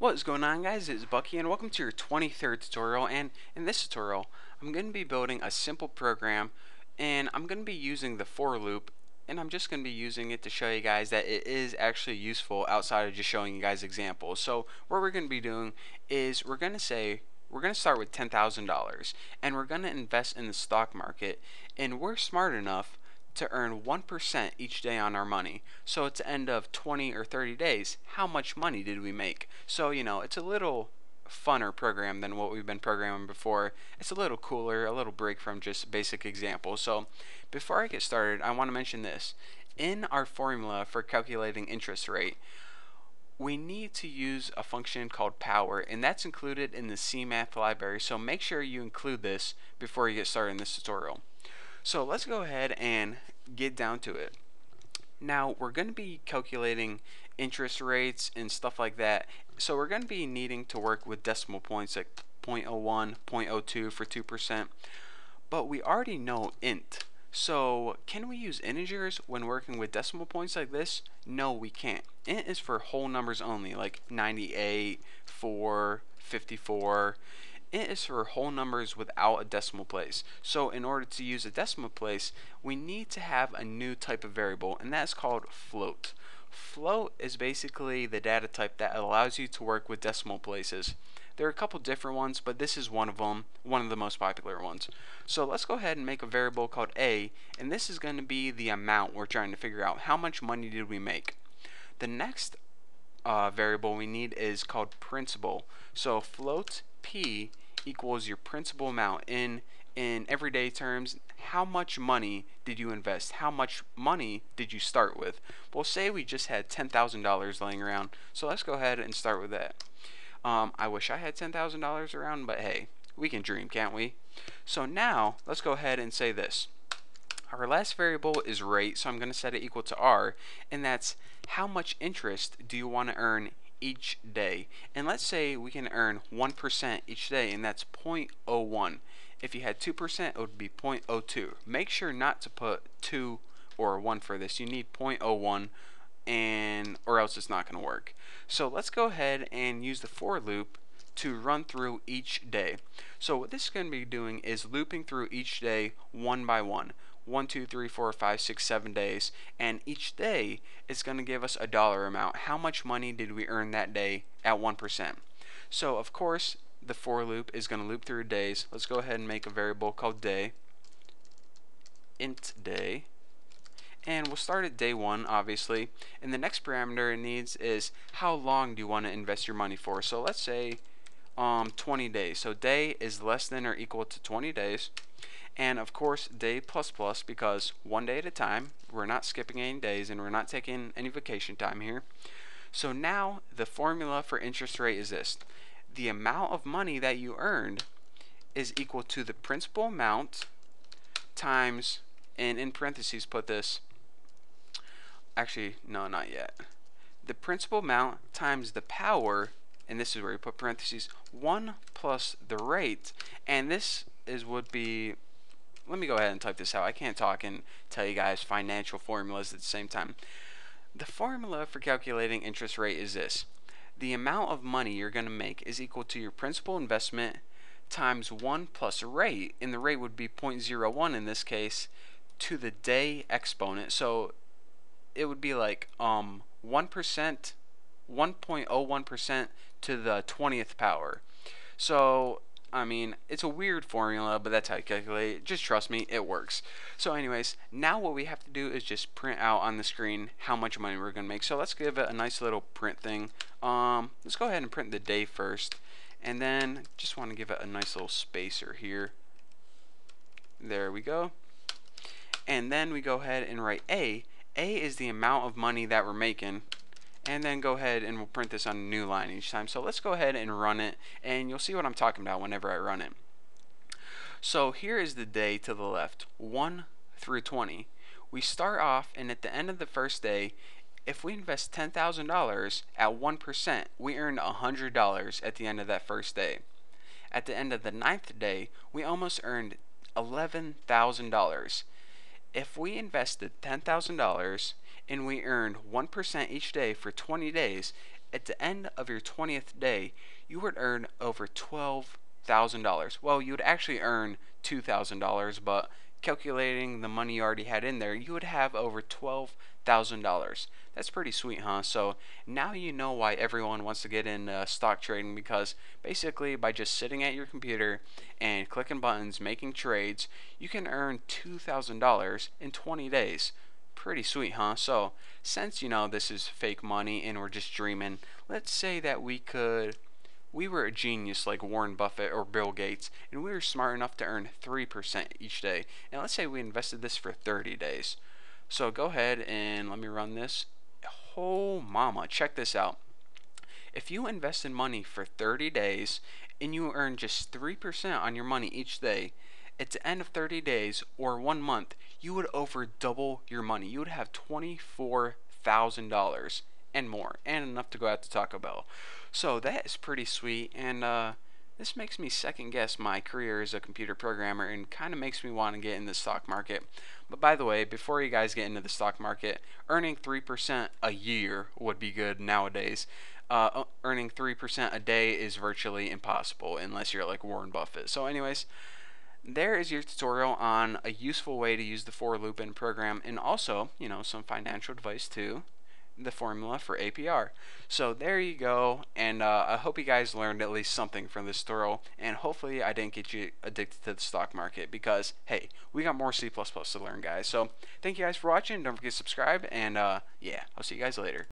What is going on guys, it's Bucky and welcome to your 23rd tutorial and in this tutorial I'm going to be building a simple program and I'm going to be using the for loop and I'm just going to be using it to show you guys that it is actually useful outside of just showing you guys examples. So what we're going to be doing is we're going to say we're going to start with $10,000 and we're going to invest in the stock market and we're smart enough to earn 1% each day on our money. So at the end of 20 or 30 days, how much money did we make? So, you know, it's a little funner program than what we've been programming before. It's a little cooler, a little break from just basic examples. So before I get started, I want to mention this. In our formula for calculating interest rate, we need to use a function called power and that's included in the CMath library so make sure you include this before you get started in this tutorial. So let's go ahead and get down to it. Now we're going to be calculating interest rates and stuff like that. So we're going to be needing to work with decimal points like 0.01, 0.02 for 2%. But we already know int. So can we use integers when working with decimal points like this? No, we can't. Int is for whole numbers only, like 98, 4, 54 it is for whole numbers without a decimal place. So in order to use a decimal place, we need to have a new type of variable, and that's called float. Float is basically the data type that allows you to work with decimal places. There are a couple different ones, but this is one of them, one of the most popular ones. So let's go ahead and make a variable called a, and this is going to be the amount we're trying to figure out. How much money did we make? The next uh, variable we need is called principal. So float P equals your principal amount in in everyday terms how much money did you invest? How much money did you start with? Well say we just had $10,000 laying around so let's go ahead and start with that. Um, I wish I had $10,000 around but hey we can dream can't we? So now let's go ahead and say this. Our last variable is rate so I'm going to set it equal to r and that's how much interest do you want to earn each day. And let's say we can earn 1% each day, and that's 0.01. If you had 2%, it would be 0.02. Make sure not to put 2 or 1 for this. You need 0.01 and or else it's not going to work. So let's go ahead and use the for loop to run through each day. So what this is going to be doing is looping through each day one by one one, two, three, four, five, six, seven days, and each day is going to give us a dollar amount. How much money did we earn that day at 1%? So, of course, the for loop is going to loop through days. Let's go ahead and make a variable called day, int day, and we'll start at day one, obviously. And the next parameter it needs is how long do you want to invest your money for? So let's say um, 20 days. So day is less than or equal to 20 days and of course day plus plus because one day at a time we're not skipping any days and we're not taking any vacation time here. So now the formula for interest rate is this. The amount of money that you earned is equal to the principal amount times and in parentheses put this actually no not yet. The principal amount times the power and this is where you put parentheses 1 plus the rate and this is would be let me go ahead and type this out. I can't talk and tell you guys financial formulas at the same time. The formula for calculating interest rate is this. The amount of money you're going to make is equal to your principal investment times 1 plus rate, and the rate would be 0.01 in this case, to the day exponent. So it would be like um 1%, 1.01% to the 20th power. So I mean, it's a weird formula, but that's how you calculate it. Just trust me, it works. So anyways, now what we have to do is just print out on the screen how much money we're going to make. So let's give it a nice little print thing. Um, let's go ahead and print the day first. And then just want to give it a nice little spacer here. There we go. And then we go ahead and write A. A is the amount of money that we're making and then go ahead and we'll print this on a new line each time. So let's go ahead and run it and you'll see what I'm talking about whenever I run it. So here is the day to the left, 1 through 20. We start off and at the end of the first day, if we invest $10,000 at 1%, we earn $100 at the end of that first day. At the end of the ninth day, we almost earned $11,000. If we invested $10,000 and we earned 1% each day for 20 days, at the end of your 20th day, you would earn over $12,000. Well, you would actually earn $2,000, but calculating the money you already had in there, you would have over $12,000. That's pretty sweet, huh? So now you know why everyone wants to get in uh, stock trading because basically by just sitting at your computer and clicking buttons, making trades, you can earn $2,000 in 20 days. Pretty sweet, huh? So since you know this is fake money and we're just dreaming, let's say that we could we were a genius like Warren Buffett or Bill Gates, and we were smart enough to earn 3% each day. And let's say we invested this for 30 days. So go ahead and let me run this. Oh, mama, check this out. If you invest in money for 30 days and you earn just 3% on your money each day, at the end of 30 days or one month, you would over double your money. You would have $24,000 and more, and enough to go out to Taco Bell. So that is pretty sweet, and uh, this makes me second guess my career as a computer programmer and kind of makes me want to get in the stock market. But by the way, before you guys get into the stock market, earning 3% a year would be good nowadays. Uh, earning 3% a day is virtually impossible unless you're like Warren Buffett. So, anyways, there is your tutorial on a useful way to use the for loop in program and also, you know, some financial advice too the formula for APR. So there you go, and uh, I hope you guys learned at least something from this tutorial, and hopefully I didn't get you addicted to the stock market, because, hey, we got more C++ to learn, guys. So thank you guys for watching, don't forget to subscribe, and uh, yeah, I'll see you guys later.